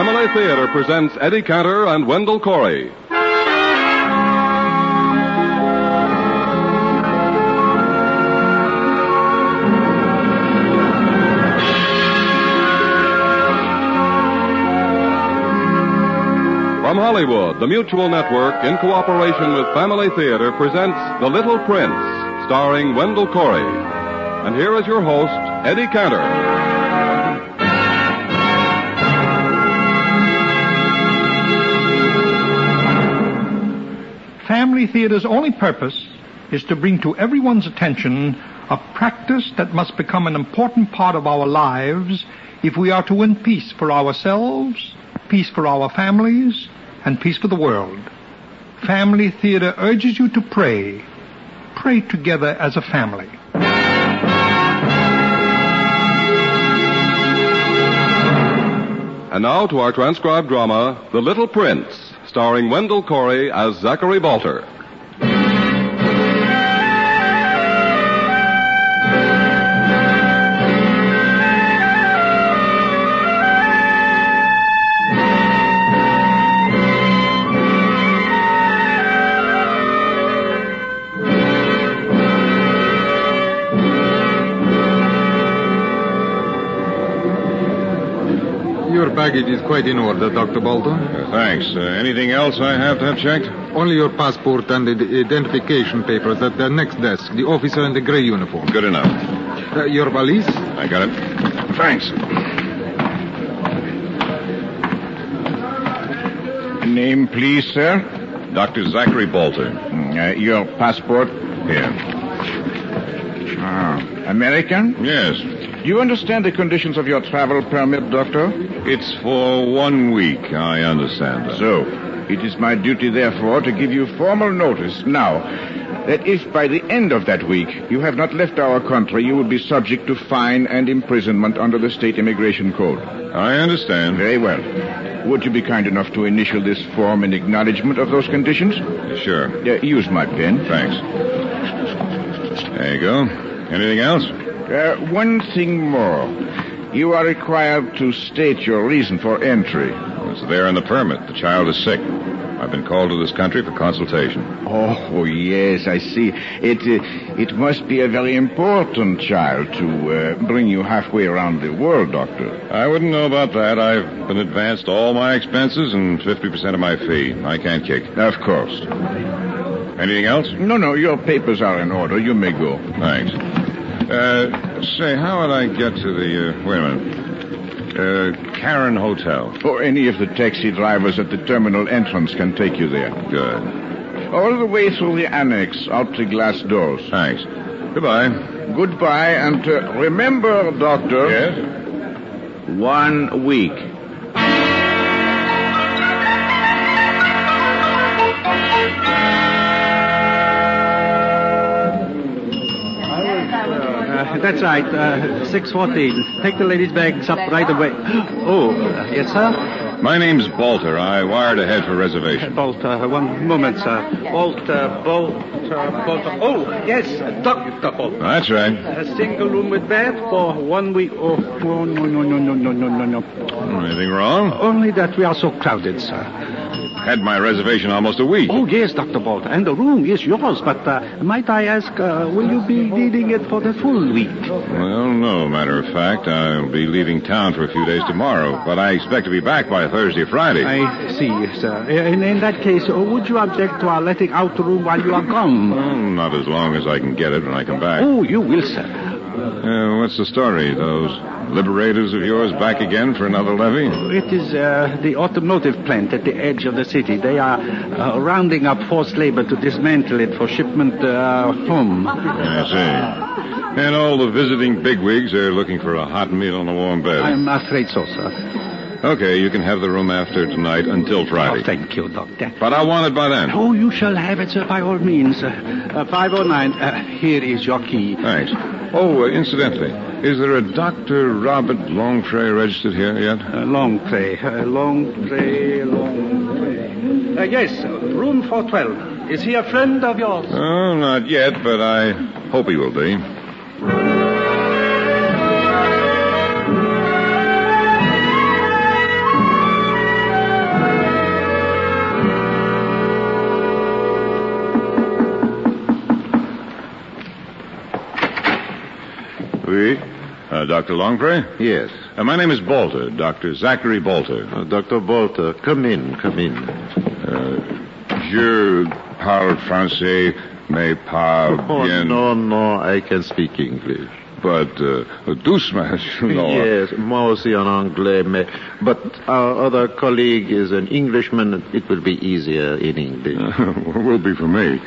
Family Theater presents Eddie Cantor and Wendell Corey. From Hollywood, the Mutual Network, in cooperation with Family Theater, presents The Little Prince, starring Wendell Corey. And here is your host, Eddie Cantor. Family Theater's only purpose is to bring to everyone's attention a practice that must become an important part of our lives if we are to win peace for ourselves, peace for our families, and peace for the world. Family Theater urges you to pray. Pray together as a family. And now to our transcribed drama, The Little Prince, starring Wendell Corey as Zachary Balter. Baggage is quite in order, Dr. Bolton. Thanks. Uh, anything else I have to have checked? Only your passport and the identification papers at the next desk. The officer in the gray uniform. Good enough. Uh, your valise? I got it. Thanks. Name, please, sir. Dr. Zachary Bolter. Uh, your passport. Here. Ah, American? Yes. Do you understand the conditions of your travel permit, Doctor? It's for one week. I understand that. So, it is my duty, therefore, to give you formal notice now that if by the end of that week you have not left our country, you will be subject to fine and imprisonment under the state immigration code. I understand. Very well. Would you be kind enough to initial this form in acknowledgement of those conditions? Sure. Uh, use my pen. Thanks. There you go. Anything else? Uh, one thing more. You are required to state your reason for entry. It's there in the permit. The child is sick. I've been called to this country for consultation. Oh, oh yes, I see. It uh, it must be a very important child to uh, bring you halfway around the world, Doctor. I wouldn't know about that. I've been advanced all my expenses and 50% of my fee. I can't kick. Of course. Anything else? No, no, your papers are in order. You may go. Thanks. Uh, say, how would I get to the, uh, wait a minute. Uh, Karen Hotel. Or any of the taxi drivers at the terminal entrance can take you there. Good. All the way through the annex, out the glass doors. Thanks. Goodbye. Goodbye, and uh, remember, Doctor. Yes? One week. That's right, uh, 614. Take the ladies' bags up right away. Oh, uh, yes, sir? My name's Bolter. I wired ahead for reservation. Bolt, uh, one moment, sir. Uh, Bolt, uh, Oh, yes, Dr. Bolt. That's right. A single room with bed for one week. Oh, oh, no, no, no, no, no, no, no, no. Anything wrong? Only that we are so crowded, sir. Had my reservation almost a week. Oh, yes, Dr. Bolt. And the room is yours, but uh, might I ask, uh, will you be needing it for the full week? Well, no, matter of fact, I'll be leaving town for a few days tomorrow, but I expect to be back by Thursday or Friday. I see, sir. In, in that case, uh, would you object to our letting out the room while you are gone? Well, not as long as I can get it when I come back. Oh, you will, sir. Uh, what's the story? Those liberators of yours back again for another levy? It is uh, the automotive plant at the edge of the city. They are uh, rounding up forced labor to dismantle it for shipment uh, home. I see. And all the visiting bigwigs are looking for a hot meal and a warm bed. I'm afraid so, sir. Okay, you can have the room after tonight until Friday. Oh, thank you, Doctor. But I want it by then. Oh, you shall have it, sir, by all means. Uh, 509, uh, here is your key. Thanks. Oh, uh, incidentally, is there a Dr. Robert Longpre registered here yet? Uh, long tray, uh. Uh, yes, room 412. Is he a friend of yours? Oh, not yet, but I hope he will be. Uh, Dr. Longpre? Yes. Uh, my name is Balter, Dr. Zachary Balter. Uh, Dr. Balter, come in, come in. Je parle français, mais pas Oh, bien. no, no, I can speak English. But, uh, doucement, you know. Yes, moi aussi en anglais, mais, but our other colleague is an Englishman. It will be easier in English. will be for me.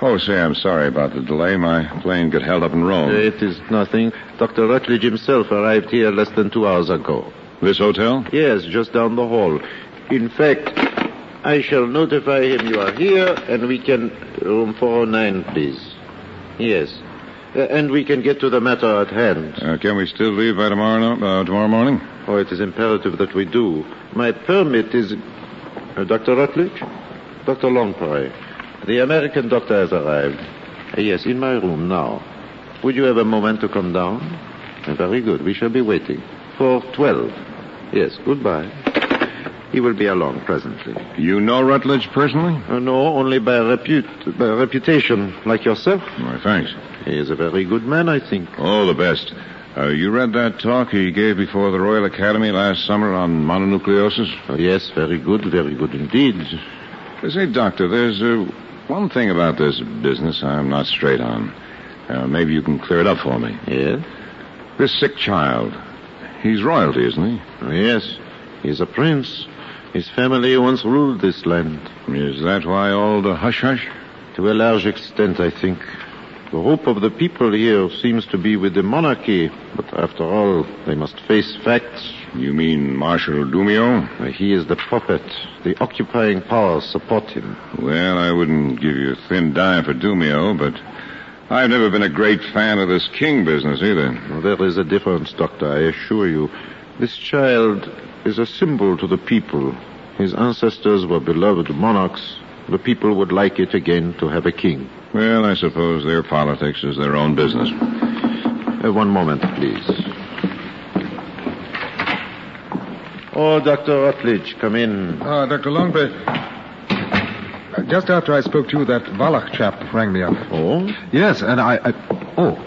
Oh, say, I'm sorry about the delay. My plane got held up in Rome. It is nothing. Dr. Rutledge himself arrived here less than two hours ago. This hotel? Yes, just down the hall. In fact, I shall notify him you are here, and we can... Room 409, please. Yes. Uh, and we can get to the matter at hand. Uh, can we still leave by tomorrow, no- uh, tomorrow morning? Oh, it is imperative that we do. My permit is... Uh, Dr. Rutledge? Dr. Longpre. The American doctor has arrived. Yes, in my room now. Would you have a moment to come down? Very good. We shall be waiting. For 12. Yes, goodbye. He will be along presently. You know Rutledge personally? Uh, no, only by, repute, by reputation, like yourself. Why, thanks. He is a very good man, I think. Oh, the best. Uh, you read that talk he gave before the Royal Academy last summer on mononucleosis? Oh, yes, very good, very good indeed. Say, Doctor, there's uh, one thing about this business I'm not straight on. Uh, maybe you can clear it up for me. Yes? This sick child, he's royalty, isn't he? Oh, yes, he's a prince. His family once ruled this land. Is that why all the hush-hush? To a large extent, I think. The hope of the people here seems to be with the monarchy, but after all, they must face facts. You mean Marshal Dumio? He is the puppet. The occupying powers support him. Well, I wouldn't give you a thin dime for Dumio, but I've never been a great fan of this king business either. Now, There is a difference, Doctor, I assure you. This child is a symbol to the people. His ancestors were beloved monarchs. The people would like it again to have a king. Well, I suppose their politics is their own business. Uh, one moment, please. Oh, Dr. Rutledge, come in. Uh, Dr. Longpre. uh, Just after I spoke to you, that Wallach chap rang me up. Oh? Yes, and I. I oh.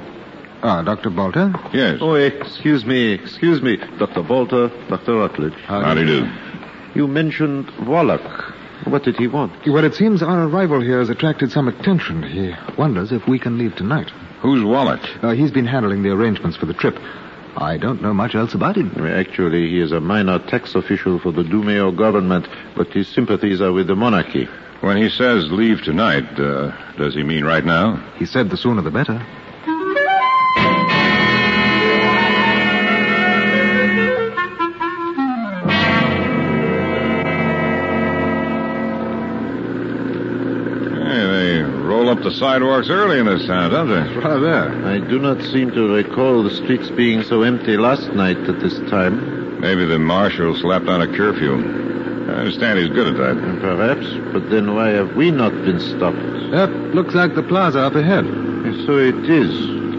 Ah, Dr. Bolter? Yes. Oh, excuse me, excuse me. Dr. Bolter, Dr. Rutledge. How do you do? You mentioned Wallach. What did he want? Well, it seems our arrival here has attracted some attention. He wonders if we can leave tonight. Who's Wallach? Uh, he's been handling the arrangements for the trip. I don't know much else about him. Actually, he is a minor tax official for the Dumeo government, but his sympathies are with the monarchy. When he says leave tonight, uh, does he mean right now? He said the sooner the better. Up the sidewalks early in this town, don't they? Rather. I do not seem to recall the streets being so empty last night at this time. Maybe the marshal slapped on a curfew. I understand he's good at that. Perhaps, but then why have we not been stopped? That looks like the plaza up ahead. So it is.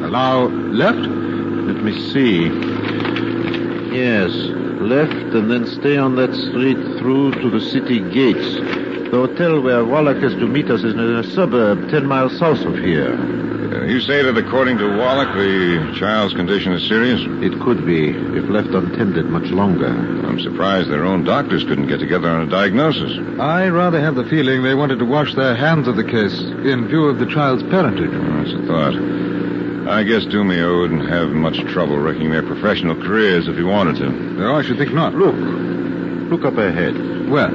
Allow left? Let me see. Yes, left and then stay on that street through to the city gates. The hotel where Wallach is to meet us is in a suburb ten miles south of here. Uh, you say that according to Wallach, the child's condition is serious? It could be, if left untended much longer. I'm surprised their own doctors couldn't get together on a diagnosis. I rather have the feeling they wanted to wash their hands of the case in view of the child's parentage. That's a thought. I guess Dumio wouldn't have much trouble wrecking their professional careers if he wanted to. No, I should think not. Look. Look up ahead. Where?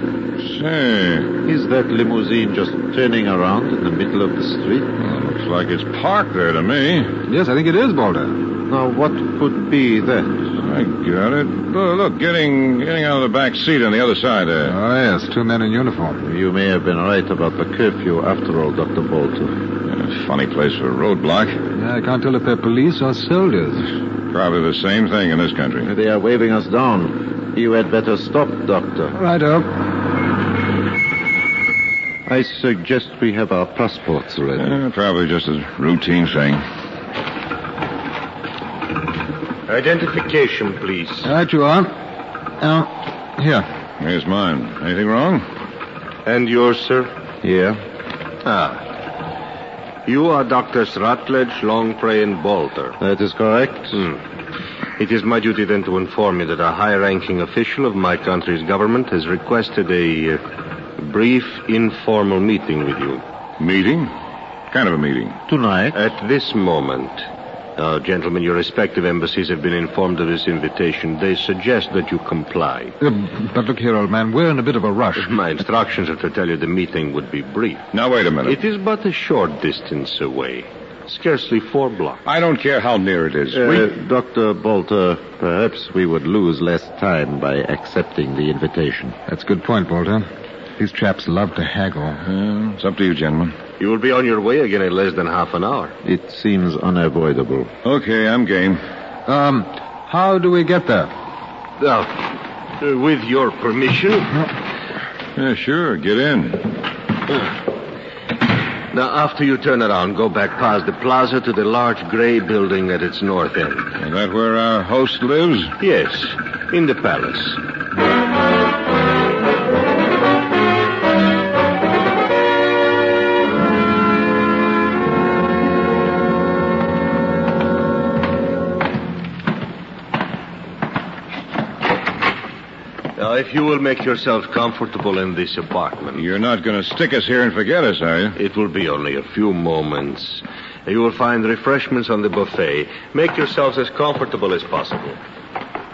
Say, Is that limousine just turning around in the middle of the street? well, looks like it's parked there to me. Yes, I think it is, Balder. Now, what could be that? I got it. Look, look, getting getting out of the back seat on the other side there. Oh, yes, two men in uniform. You may have been right about the curfew after all, Dr. Bolter. Uh, funny place for a roadblock. Yeah, I can't tell if they're police or soldiers. Probably the same thing in this country. They are waving us down. You had better stop, Doctor. Righto. I suggest we have our passports ready. Uh, probably just a routine thing. Identification, please. Right you are. Now, here. Here's mine. Anything wrong? And yours, sir? Yeah. Ah. You are Doctors Rutledge, Longpre, and Balter. That is correct. Hmm. It is my duty then to inform you that a high-ranking official of my country's government has requested a uh, brief, informal meeting with you. Meeting? Kind of a meeting. Tonight. At this moment, uh, gentlemen, your respective embassies have been informed of this invitation. They suggest that you comply. Uh, but look here, old man, we're in a bit of a rush. My instructions are to tell you the meeting would be brief. Now, wait a minute. It is but a short distance away. Scarcely four blocks. I don't care how near it is. Uh, Dr. Bolter, perhaps we would lose less time by accepting the invitation. That's a good point, Bolter. These chaps love to haggle. Uh, it's up to you, gentlemen. You will be on your way again in less than half an hour. It seems unavoidable. Okay, I'm game. Um, how do we get there? Now, uh, with your permission. Yeah, sure. Get in. Now, after you turn around, go back past the plaza to the large gray building at its north end. Is that where our host lives? Yes, in the palace. If you will make yourself comfortable in this apartment. You're not going to stick us here and forget us, are you? It will be only a few moments. You will find refreshments on the buffet. Make yourselves as comfortable as possible.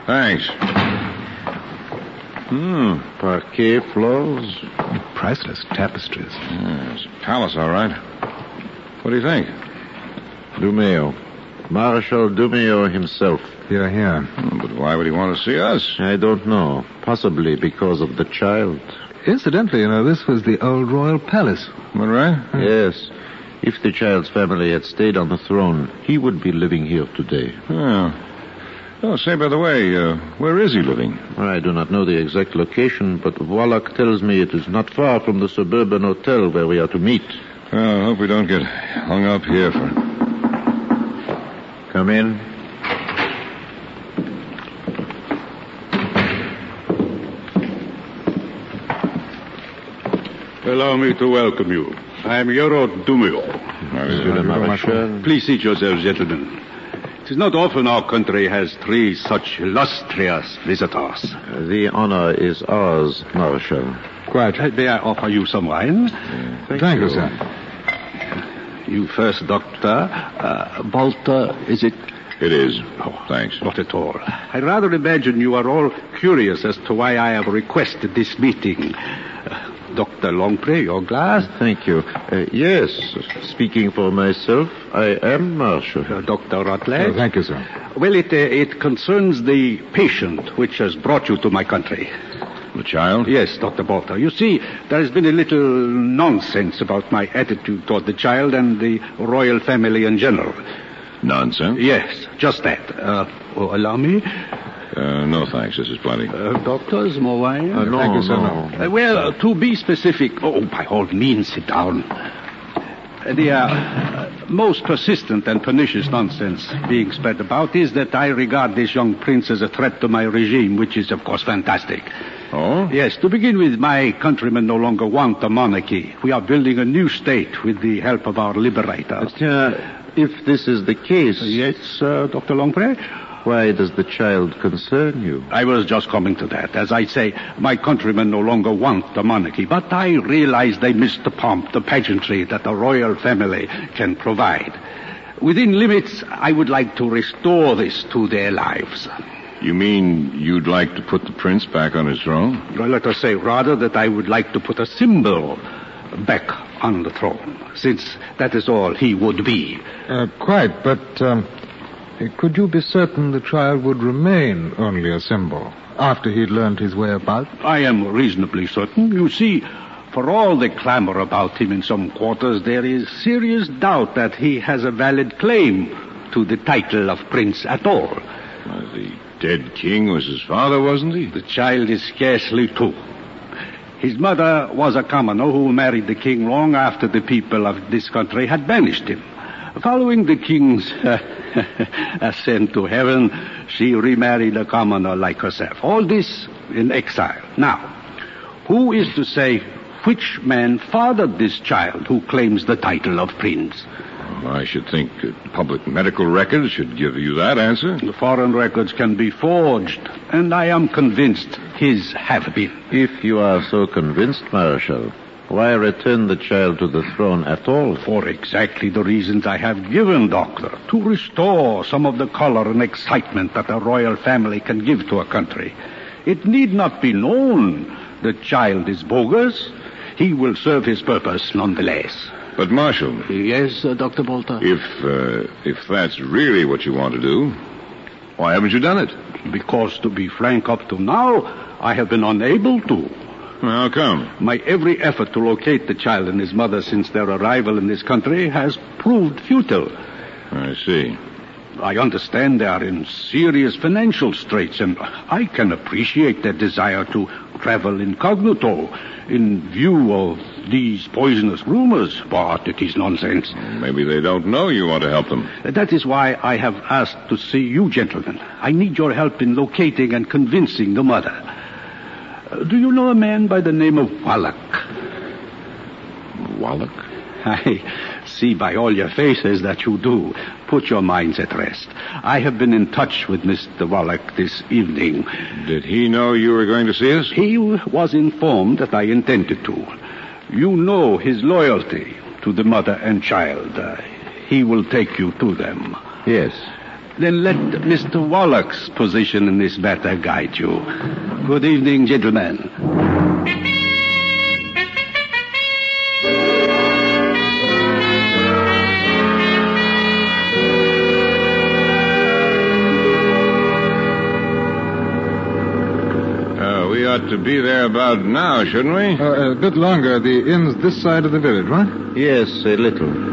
Thanks. Hmm. Parquet floors. Priceless tapestries. Yeah, it's a palace, all right. What do you think? Dumeo. Marshal Dumeo himself. Here, here. But why would he want to see us? I don't know. Possibly because of the child. Incidentally, you know, this was the old royal palace. Am I right? Yes. If the child's family had stayed on the throne, he would be living here today. Yeah. Oh, say, by the way, uh, where is he living? I do not know the exact location, but Wallach tells me it is not far from the suburban hotel where we are to meet. Well, I hope we don't get hung up here for. Come in. Allow me to welcome you. I am Yoro Dumio. Monsieur le Marechal. Please seat yourselves, gentlemen. It is not often our country has three such illustrious visitors. The honor is ours, Marshal. Quite. May I offer you some wine? Thank, you, sir. You first, Doctor. Uh, Bolter, is it? It is. Oh, Thanks. Not at all. I rather imagine you are all curious as to why I have requested this meeting. Uh, Dr. Longpre, your glass? Thank you. Uh, yes, speaking for myself, I am Marshal. Uh, Dr. Rutledge? Oh, thank you, sir. Well, it, uh, it concerns the patient which has brought you to my country. The child? Yes, Dr. Bolter. You see, there has been a little nonsense about my attitude toward the child and the royal family in general. Nonsense. Yes, just that. Uh, oh, allow me. Uh, no, thanks. This is plenty. Uh, doctors, more wine? Uh, no, Thank you, sir, no. Uh, well, to be specific, oh, by all means, sit down. The uh, most persistent and pernicious nonsense being spread about is that I regard this young prince as a threat to my regime, which is, of course, fantastic. Oh? Yes, to begin with, my countrymen no longer want a monarchy. We are building a new state with the help of our liberators. But, uh, if this is the case, Yes, uh, Dr. Longpre? Why does the child concern you? I was just coming to that. As I say, my countrymen no longer want the monarchy, but I realize they miss the pomp, the pageantry that the royal family can provide. Within limits, I would like to restore this to their lives. You mean you'd like to put the prince back on his throne? Or let us say rather that I would like to put a symbol back on the throne, since that is all he would be. Uh, quite, but um, could you be certain the child would remain only a symbol after he'd learned his way about? I am reasonably certain. You see, for all the clamor about him in some quarters, there is serious doubt that he has a valid claim to the title of prince at all. Uh, the dead king was his father, wasn't he? The child is scarcely two. His mother was a commoner who married the king long after the people of this country had banished him. Following the king's uh, ascent to heaven, she remarried a commoner like herself. All this in exile. Now, who is to say which man fathered this child who claims the title of prince? I should think uh, public medical records should give you that answer. The foreign records can be forged, and I am convinced his have been. If you are so convinced, Marshal, why return the child to the throne at all? For exactly the reasons I have given, Doctor. To restore some of the color and excitement that a royal family can give to a country. It need not be known the child is bogus. He will serve his purpose nonetheless. But, Marshal, Yes, uh, Dr. Bolter? if uh, if that's really what you want to do, why haven't you done it? Because, to be frank, up to now, I have been unable to. How come? My every effort to locate the child and his mother since their arrival in this country has proved futile. I see. I understand they are in serious financial straits, and I can appreciate their desire to travel incognito in view of these poisonous rumors, but it is nonsense. Maybe they don't know you want to help them. That is why I have asked to see you gentlemen. I need your help in locating and convincing the mother. Do you know a man by the name of Wallach? Wallach? I see by all your faces that you do. Put your minds at rest. I have been in touch with Mr. Wallach this evening. Did he know you were going to see us? He was informed that I intended to. You know his loyalty to the mother and child. Uh, he will take you to them. Yes. Then let Mr. Wallach's position in this matter guide you. Good evening, gentlemen. Uh, we ought to be there about now, shouldn't we? Uh, a bit longer. The inn's this side of the village, right? Yes, a little.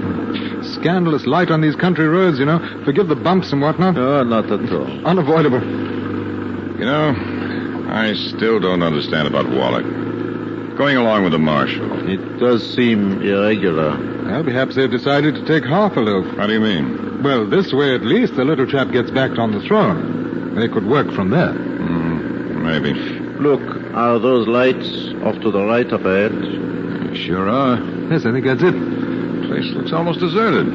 Scandalous light on these country roads, you know. Forgive the bumps and whatnot. Oh, not at all. Unavoidable. You know, I still don't understand about Wallach. Going along with the marshal. It does seem irregular. Well, perhaps they've decided to take half a loaf. How do you mean? Well, this way at least the little chap gets back on the throne. They could work from there. Hmm, maybe. Look, are those lights off to the right up ahead? Sure are. Yes, I think that's it. Place looks almost deserted.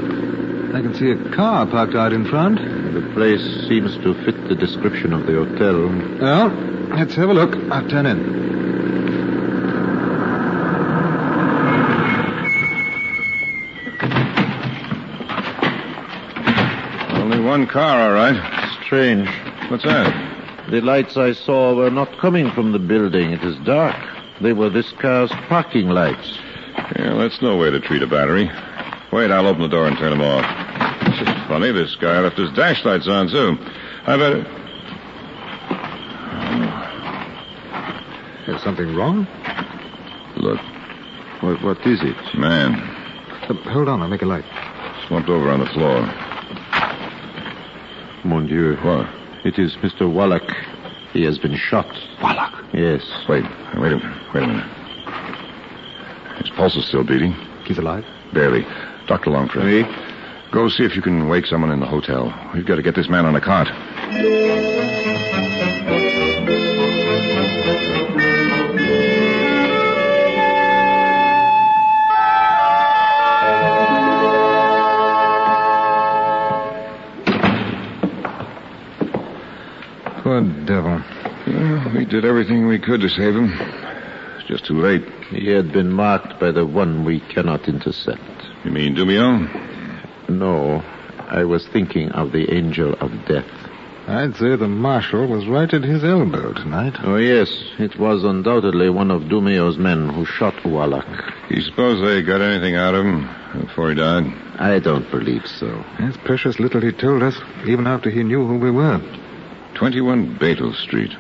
I can see a car parked out in front. The place seems to fit the description of the hotel. Well, let's have a look. I'll turn in. Only one car, all right. Strange. What's that? The lights I saw were not coming from the building. It is dark. They were this car's parking lights. Yeah, that's no way to treat a battery. Wait, I'll open the door and turn them off. It's just funny, this guy left his dash lights on, too. I better... Is something wrong? Look, What, what is it? man, Uh, hold on, I'll make a light. slumped over on the floor. Mon Dieu. What? It is Mr. Wallach. He has been shot. Wallach. Yes. Wait, wait a minute, wait a minute. His pulse is still beating. He's alive? Barely. Dr. Longford. Oui? Go see if you can wake someone in the hotel. We've got to get this man on a cart. Good devil. Well, we did everything we could to save him. It's just too late. He had been marked by the one we cannot intercept. You mean Dumio? No, I was thinking of the angel of death. I'd say the marshal was right at his elbow tonight. Oh, yes, it was undoubtedly one of Dumio's men who shot Wallach. You suppose they got anything out of him before he died? I don't believe so. It's precious little he told us, even after he knew who we were. 21 Bethel Street.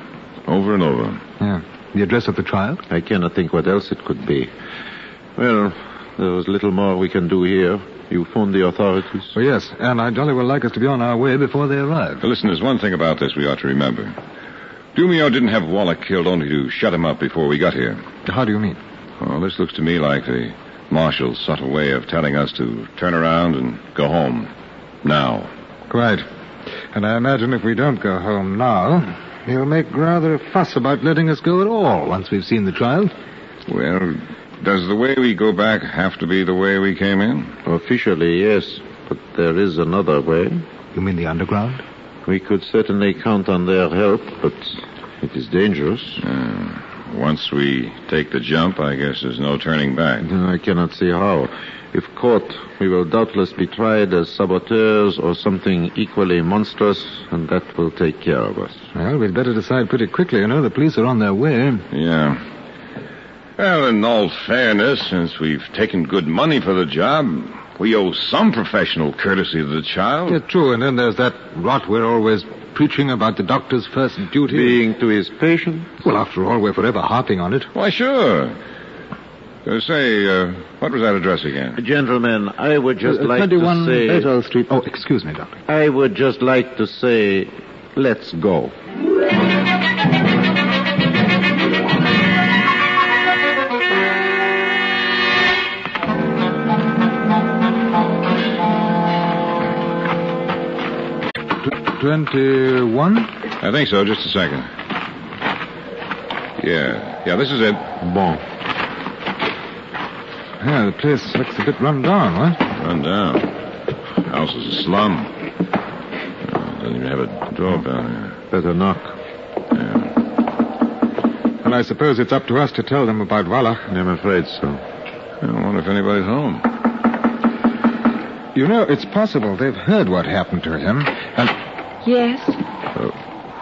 Over and over. Yeah. The address of the trial? I cannot think what else it could be. Well, there is little more we can do here. You phoned the authorities? Oh, yes, and I jolly well like us to be on our way before they arrive. Now, listen, there's one thing about this we ought to remember. Dumio didn't have Wallach killed only to shut him up before we got here. How do you mean? Well, this looks to me like the marshal's subtle way of telling us to turn around and go home. Now. Quite. And I imagine if we don't go home now, he'll make rather a fuss about letting us go at all once we've seen the trial. Well, Does the way we go back have to be the way we came in? Officially, yes, but there is another way. You mean the underground? We could certainly count on their help, but it is dangerous. Uh, once we take the jump, I guess there's no turning back. I cannot see how. If caught, we will doubtless be tried as saboteurs or something equally monstrous, and that will take care of us. Well, we'd better decide pretty quickly. You know, the police are on their way. Yeah. Well, in all fairness, since we've taken good money for the job, we owe some professional courtesy to the child. Yeah, true. And then there's that rot we're always preaching about the doctor's first duty. Being to his patient? Well, after all, we're forever harping on it. Why, sure. Uh, say, uh, what was that address again? Gentlemen, I would just Uh, like 21 to say... Bethel Street. Oh, excuse me, Doctor. I would just like to say, let's go. Twenty-one? I think so. Just a second. Yeah. Yeah, this is it. Bon. Yeah, the place looks a bit run down, what? Run down. House is a slum. Uh, doesn't even have a doorbell here. Better knock. Yeah. Well, I suppose it's up to us to tell them about Wallach. I'm afraid so. I wonder if anybody's home. You know, it's possible they've heard what happened to him, and Yes? Uh,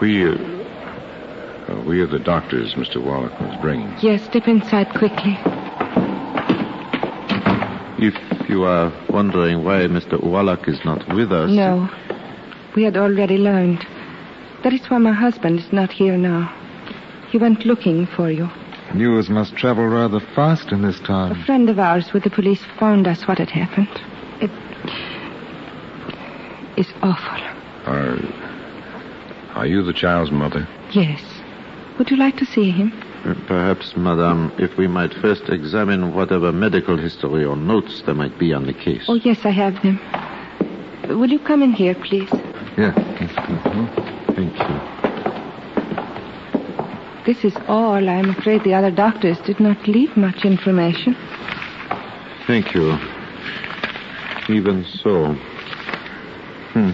we, uh, uh, we are the doctors Mr. Wallach was bringing. Yes, step inside quickly. If you are wondering why Mr. Wallach is not with us... No. We had already learned. That is why my husband is not here now. He went looking for you. news must travel rather fast in this town. A friend of ours with the police phoned us what had happened. It is awful. Are, are you the child's mother? Yes. Would you like to see him? Uh, Perhaps, madame, if we might first examine whatever medical history or notes there might be on the case. Oh, yes, I have them. Will you come in here, please? Yeah. Thank you. This is all. I'm afraid the other doctors did not leave much information. Thank you. Even so. Hmm.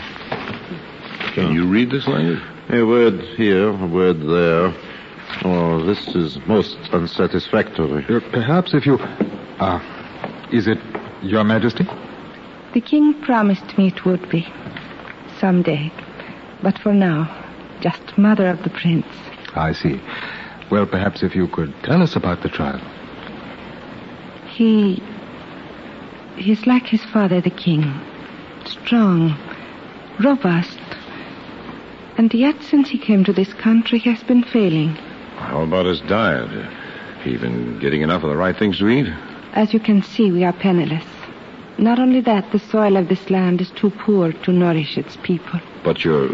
Can you read this language? A word here, a word there. Oh, this is most unsatisfactory. Uh, perhaps if you. Ah. is it Your Majesty? The king promised me it would be. Someday. But for now, just mother of the prince. I see. Well, perhaps if you could tell us about the child. He. He's like his father, the king. Strong, robust. And yet, since he came to this country, he has been failing. How about his diet? He been getting enough of the right things to eat? As you can see, we are penniless. Not only that, the soil of this land is too poor to nourish its people. But your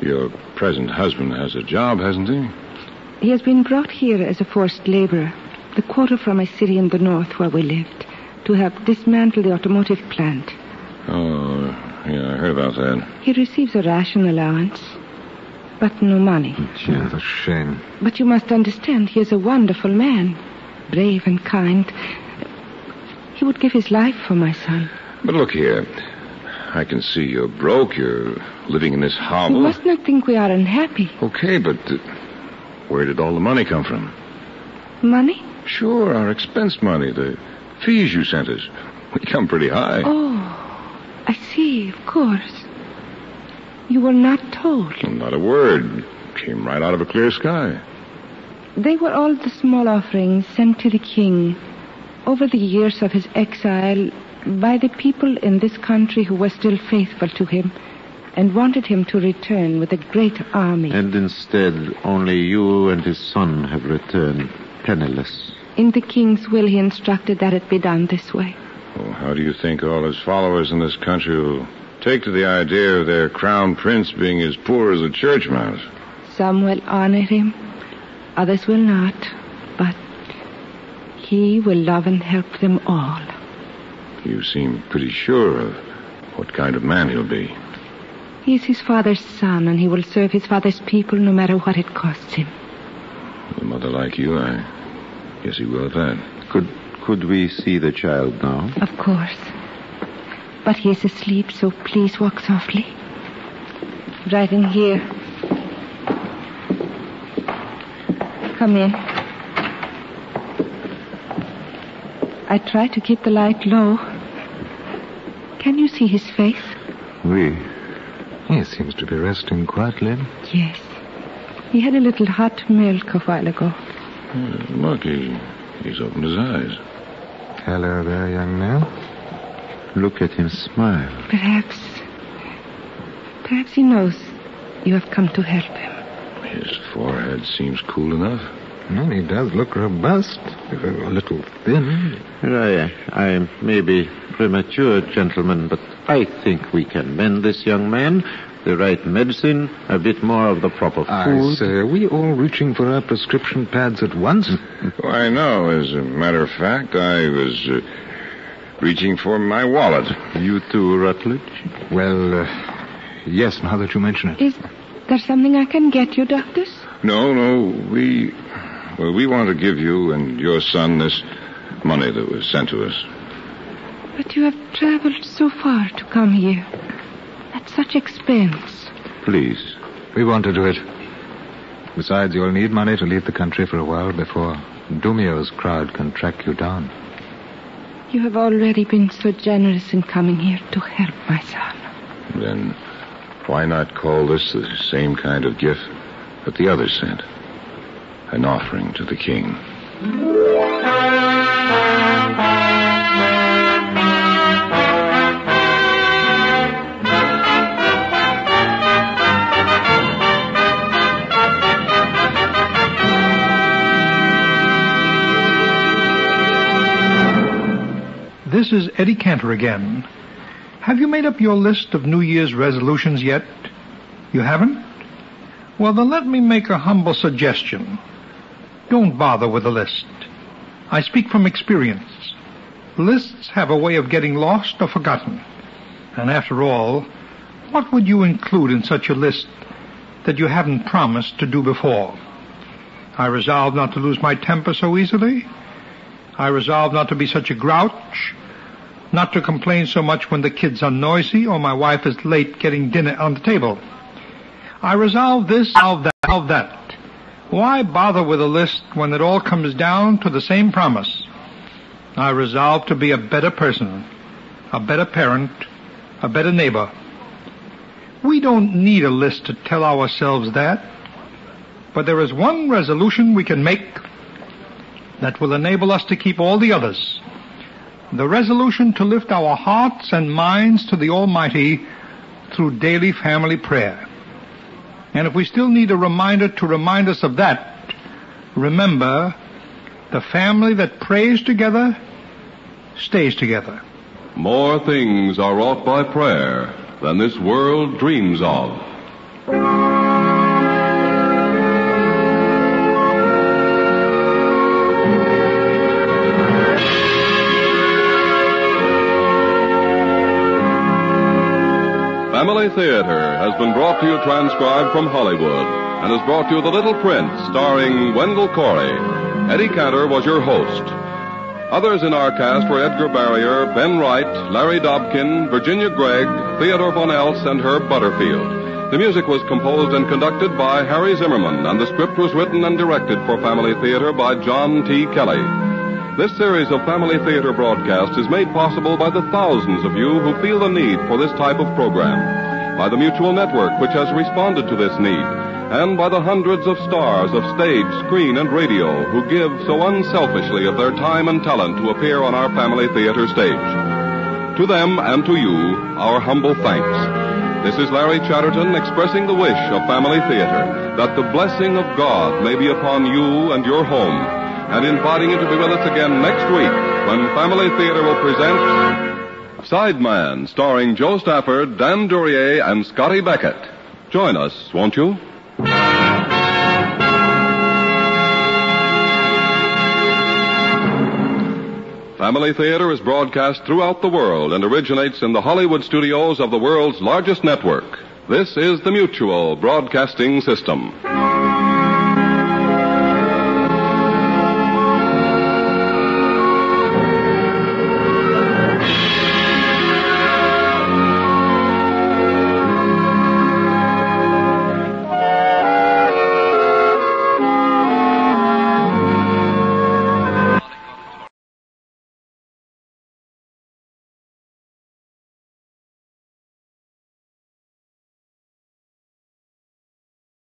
your present husband has a job, hasn't he? He has been brought here as a forced laborer, the quarter from a city in the north where we lived, to help dismantle the automotive plant. Oh, yeah, I heard about that. He receives a ration allowance, but no money. Gee, that's a shame. But you must understand, he is a wonderful man, brave and kind. He would give his life for my son. But look here. I can see you're broke. You're living in this hovel. You must not think we are unhappy. Okay, but uh, where did all the money come from? Money? Sure, our expense money, the fees you sent us. We come pretty high. Oh, I see, of course. You were not told. Not a word. Came right out of a clear sky. They were all the small offerings sent to the king over the years of his exile by the people in this country who were still faithful to him and wanted him to return with a great army. And instead, only you and his son have returned penniless. In the king's will, he instructed that it be done this way. Well, how do you think all his followers in this country will take to the idea of their crown prince being as poor as a church mouse? Some will honor him, others will not, but he will love and help them all. You seem pretty sure of what kind of man he'll be. He is his father's son, and he will serve his father's people no matter what it costs him. With a mother like you, I guess he will at that. Could could we see the child now? Of course. But he is asleep, so please walk softly. Right in here. Come in. I try to keep the light low. Can you see his face? We. He seems to be resting quietly. Yes. He had a little hot milk a while ago. Hmm, Look, he, he's opened his eyes. Hello there, young man. Look at him smile. Perhaps. Perhaps he knows you have come to help him. His forehead seems cool enough. No, he does look robust. A little thin. I, I may be premature, gentlemen, but I think we can mend this young man. The right medicine, a bit more of the proper food. I say, are we all reaching for our prescription pads at once? Why, no. As a matter of fact, I was uh, reaching for my wallet. You too, Rutledge? Well, uh, yes, now that you mention it. Is there something I can get you, doctors? No, no. We. Well, we want to give you and your son this money that was sent to us. But you have traveled so far to come here. At such expense. Please. We want to do it. Besides, you'll need money to leave the country for a while before Dumio's crowd can track you down. You have already been so generous in coming here to help my son. Then why not call this the same kind of gift that the others sent? An offering to the king. This is Eddie Cantor again. Have you made up your list of New Year's resolutions yet? You haven't? Well, then let me make a humble suggestion. Don't bother with a list. I speak from experience. Lists have a way of getting lost or forgotten. And after all, what would you include in such a list that you haven't promised to do before? I resolve not to lose my temper so easily. I resolve not to be such a grouch, not to complain so much when the kids are noisy or my wife is late getting dinner on the table. I resolve this, resolve that, resolve that. Why bother with a list when it all comes down to the same promise? I resolve to be a better person, a better parent, a better neighbor. We don't need a list to tell ourselves that, but there is one resolution we can make that will enable us to keep all the others. The resolution to lift our hearts and minds to the Almighty through daily family prayer. And if we still need a reminder to remind us of that, remember, the family that prays together stays together. More things are wrought by prayer than this world dreams of. Family Theater has been brought to you transcribed from Hollywood and has brought you The Little Prince, starring Wendell Corey. Eddie Cantor was your host. Others in our cast were Edgar Barrier, Ben Wright, Larry Dobkin, Virginia Gregg, Theodore Von Eltz, and Herb Butterfield. The music was composed and conducted by Harry Zimmerman, and the script was written and directed for Family Theater by John T. Kelly. This series of Family Theater broadcasts is made possible by the thousands of you who feel the need for this type of program, by the Mutual Network, which has responded to this need, and by the hundreds of stars of stage, screen, and radio who give so unselfishly of their time and talent to appear on our Family Theater stage. To them and to you, our humble thanks. This is Larry Chatterton expressing the wish of Family Theater that the blessing of God may be upon you and your home, and inviting you to be with us again next week when Family Theater will present Sideman, starring Jo Stafford, Dan Duryea, and Scotty Beckett. Join us, won't you? Family Theater is broadcast throughout the world and originates in the Hollywood studios of the world's largest network. This is the Mutual Broadcasting System.